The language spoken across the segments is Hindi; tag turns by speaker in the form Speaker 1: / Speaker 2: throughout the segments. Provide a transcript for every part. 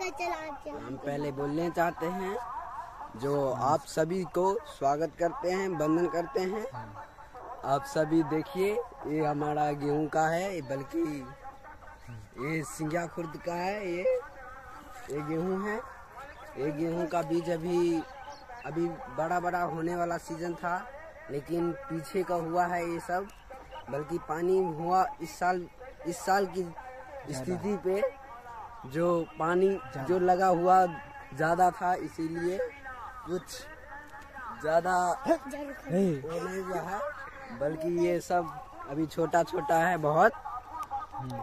Speaker 1: का चला चला
Speaker 2: हम पहले बोलने चाहते हैं जो आप सभी को स्वागत करते हैं वंदन करते हैं। आप सभी देखिए ये हमारा गेहूँ का है बल्कि ये सिंगिया खुर्द का है ये ये गेहूँ है। ये गेहूँ का बीज अभी अभी बड़ा बड़ा होने वाला सीज़न था लेकिन पीछे का हुआ है ये सब बल्कि पानी हुआ इस साल इस साल की स्थिति पे। जो पानी जो लगा हुआ ज़्यादा था इसीलिए कुछ ज़्यादा
Speaker 3: नहीं।
Speaker 2: वो नहीं हुआ है। बल्कि ये सब अभी छोटा छोटा है बहुत।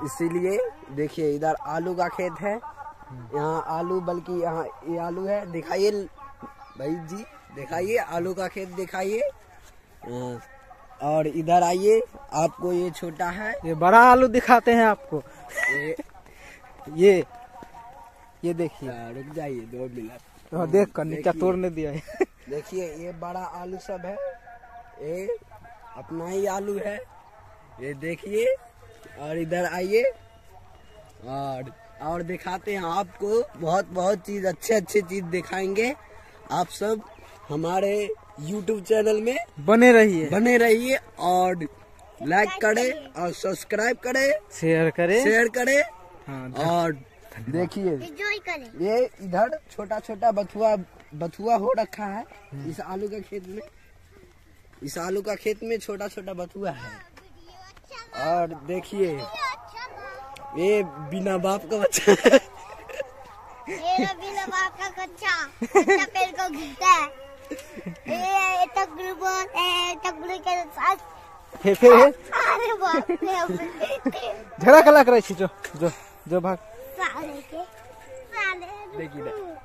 Speaker 2: इसीलिए देखिए इधर आलू का खेत है। यहाँ आलू बल्कि यहाँ ये आलू है। दिखाइए भाई जी दिखाइए आलू का खेत दिखाइए। और इधर आइए आपको ये छोटा है।
Speaker 3: ये बड़ा आलू दिखाते हैं आपको।
Speaker 2: ये
Speaker 3: ये देखिए।
Speaker 2: अ, रुक जाइए दो मिनट।
Speaker 3: तो देख कर नीचा। तोड़ने दिया है।
Speaker 2: देखिए ये बड़ा आलू सब है। ये अपना ही आलू है। ये देखिए और इधर आइए। और और दिखाते हैं आपको। बहुत बहुत चीज़ अच्छे अच्छे चीज़ दिखाएँगे। आप सब हमारे YouTube चैनल में
Speaker 3: बने रहिए।
Speaker 2: बने रहिए और लाइक करें और सब्सक्राइब करें।
Speaker 3: शेयर करें।
Speaker 2: शेयर करें।
Speaker 3: हाँ
Speaker 2: और देखिए ये इधर छोटा छोटा बथुआ बथुआ हो रखा है इस आलू के खेत में। इस आलू का खेत में छोटा छोटा बथुआ है। और देखिए ये बिना बाप का बच्चा है।
Speaker 1: ये बाप का कच्चा। कच्चा पेड़ को गिरता है। ये के साथ।
Speaker 3: फिर फिर
Speaker 1: अरे बाप रे
Speaker 3: झगड़ा कला करे छी जो जो। जो भाग
Speaker 2: देखिए